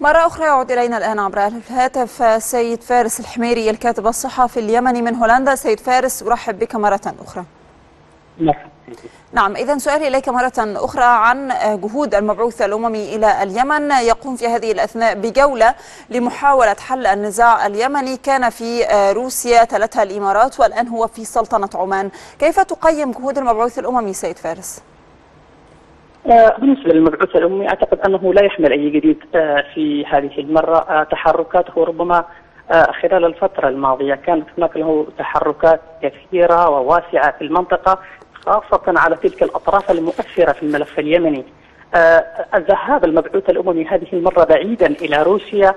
مرة أخرى يعود إلينا الآن عبر الهاتف سيد فارس الحميري الكاتب الصحفي اليمني من هولندا. سيد فارس أرحب بك مرة أخرى. نعم إذا سؤالي إليك مرة أخرى عن جهود المبعوث الأممي إلى اليمن. يقوم في هذه الأثناء بجولة لمحاولة حل النزاع اليمني. كان في روسيا تلتها الإمارات والآن هو في سلطنة عمان. كيف تقيم جهود المبعوث الأممي سيد فارس؟ بالنسبة للمبعوث الأممي أعتقد أنه لا يحمل أي جديد في هذه المرة تحركاته ربما خلال الفترة الماضية كانت هناك له تحركات كثيرة وواسعة في المنطقة خاصة على تلك الأطراف المؤثرة في الملف اليمني. الذهاب المبعوث الأممي هذه المرة بعيدا إلى روسيا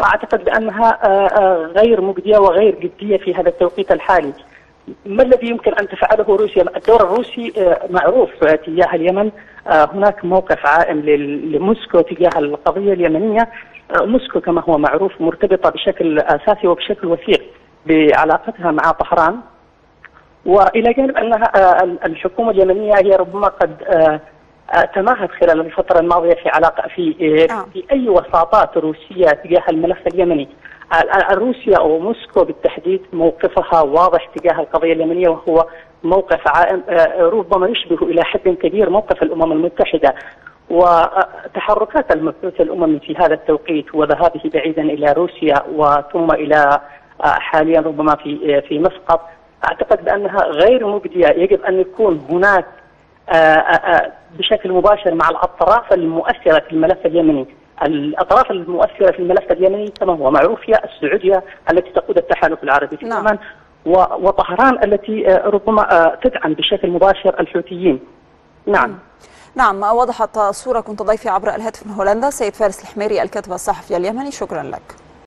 أعتقد بأنها غير مجدية وغير جدية في هذا التوقيت الحالي. ما الذي يمكن أن تفعله روسيا؟ الدور الروسي معروف تجاه اليمن هناك موقف عائم لموسكو تجاه القضية اليمنية. موسكو كما هو معروف مرتبطة بشكل أساسي وبشكل وثيق بعلاقتها مع طهران. وإلى جانب أنها الحكومة اليمنية هي ربما قد تماهت خلال الفترة الماضية في علاقة في في أي وساطات روسية تجاه الملف اليمني. روسيا أو موسكو بالتحديد موقفها واضح تجاه القضية اليمنية وهو موقف عائم ربما يشبه إلى حد كبير موقف الأمم المتحدة وتحركات المبعوث الاممي في هذا التوقيت وذهابه بعيدا إلى روسيا وثم إلى حاليا ربما في في مسقط. أعتقد بأنها غير مجدية. يجب أن يكون هناك بشكل مباشر مع الأطراف المؤثرة في الملف اليمني. الأطراف المؤثرة في الملف اليمني كما هو معروف هي السعودية التي تقود التحالف العربي في نعم. وطهران التي ربما تدعم بشكل مباشر الحوثيين. نعم. نعم وضحت الصورة كنت ضيفي عبر الهاتف من هولندا سيد فارس الحميري الكاتب الصحفي اليمني. شكرا لك.